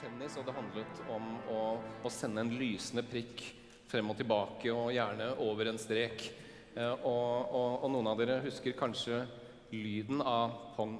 tennis, og det handlet om å, å sende en lysende prikk frem og tilbake, og gjerne over en strek. Eh, og, og, og noen av dere husker kanskje lyden av pong.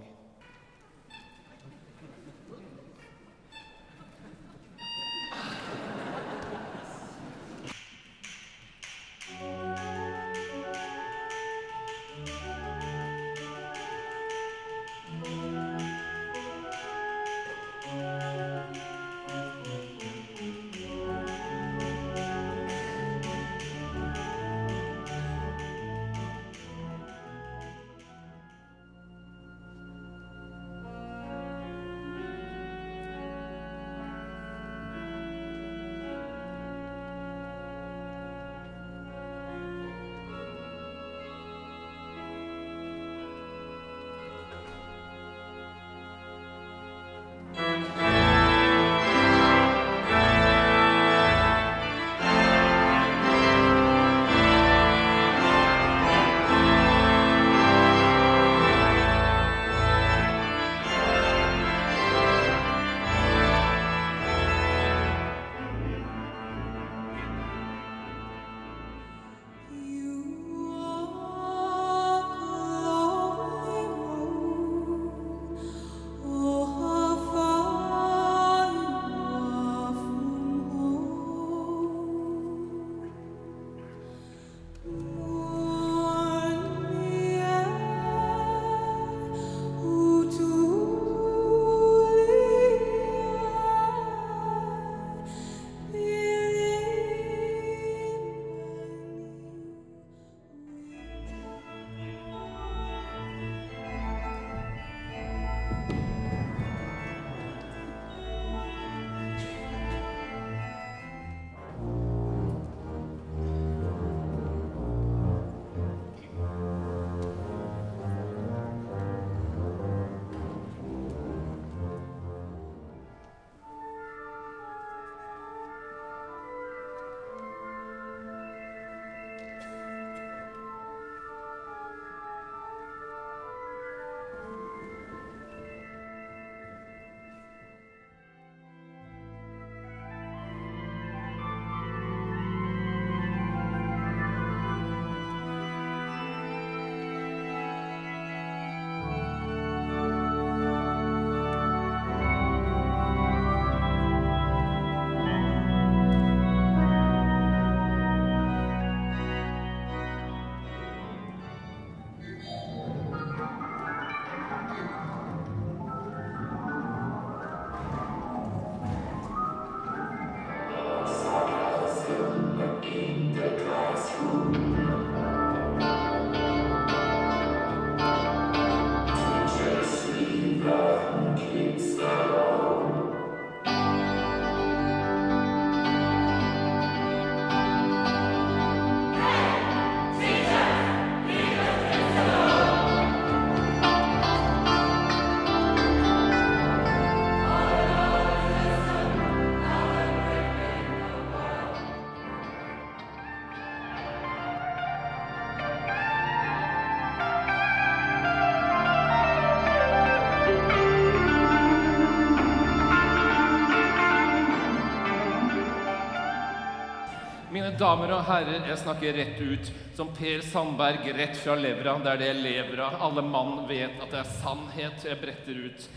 Damer og herrer, jeg snakker rett ut. Som Per Sandberg rett fra levra. Det er det av. Alle mann vet at det er sannhet jeg bretter ut.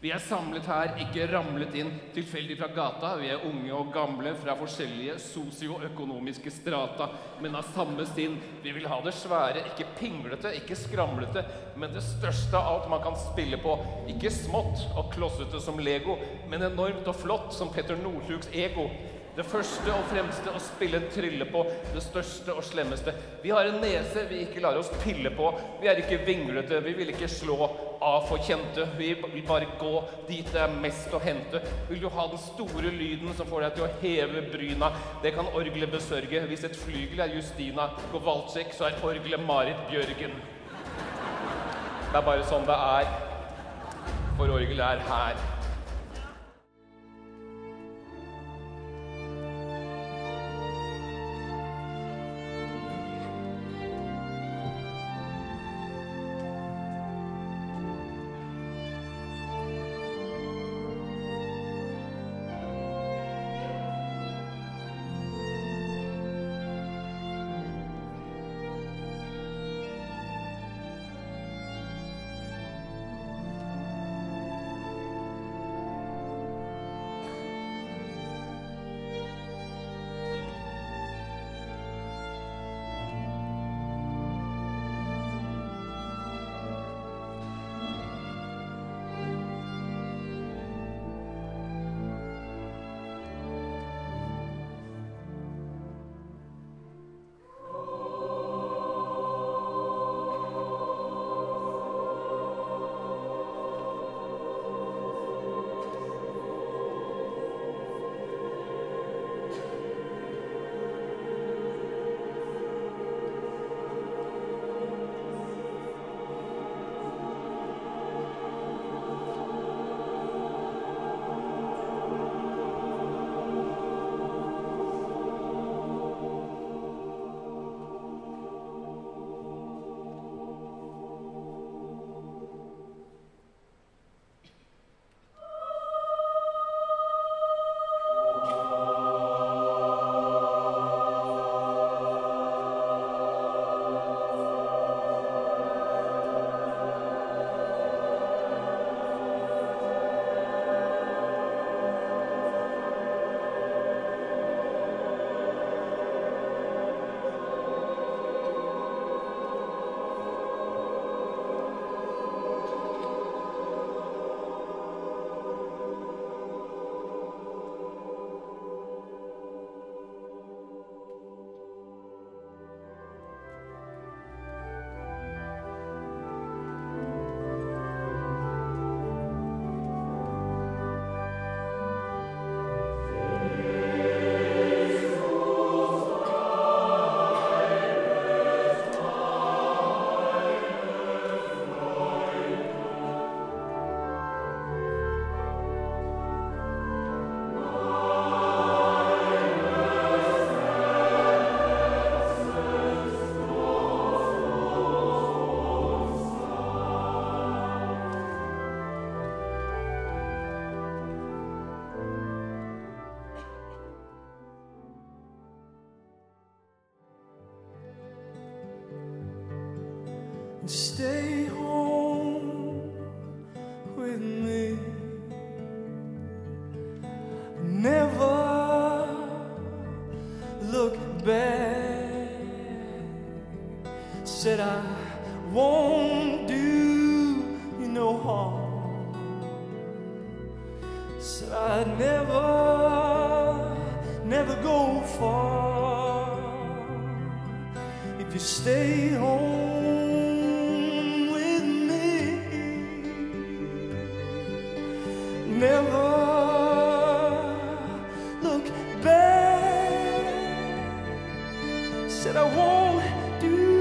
Vi er samlet her, ikke ramlet inn tilfeldig fra gata. Vi er unge og gamle fra forskjellige sosioøkonomiske strata, men av samme sinn. Vi vil ha det svære, ikke pinglete, ikke skramlete, men det største av alt man kan spille på. Ikke smått og klossete som Lego, men enormt og flott som Petter Northugs ego. Det første og fremste å spille en trylle på. Det største og slemmeste. Vi har en nese vi ikke lar oss pille på. Vi er ikke vinglete. Vi vil ikke slå av for kjente. Vi vil bare gå dit det er mest å hente. Vil du ha den store lyden som får deg til å heve bryna? Det kan orgelet besørge. Hvis et flygel er Justina Kowalczyk, så er orgelet Marit Bjørgen. Det er bare sånn det er. For orgelet er her. Stay home with me. Never look back. Said I won't do you no harm. Said I'd never, never go far if you stay home Said I won't do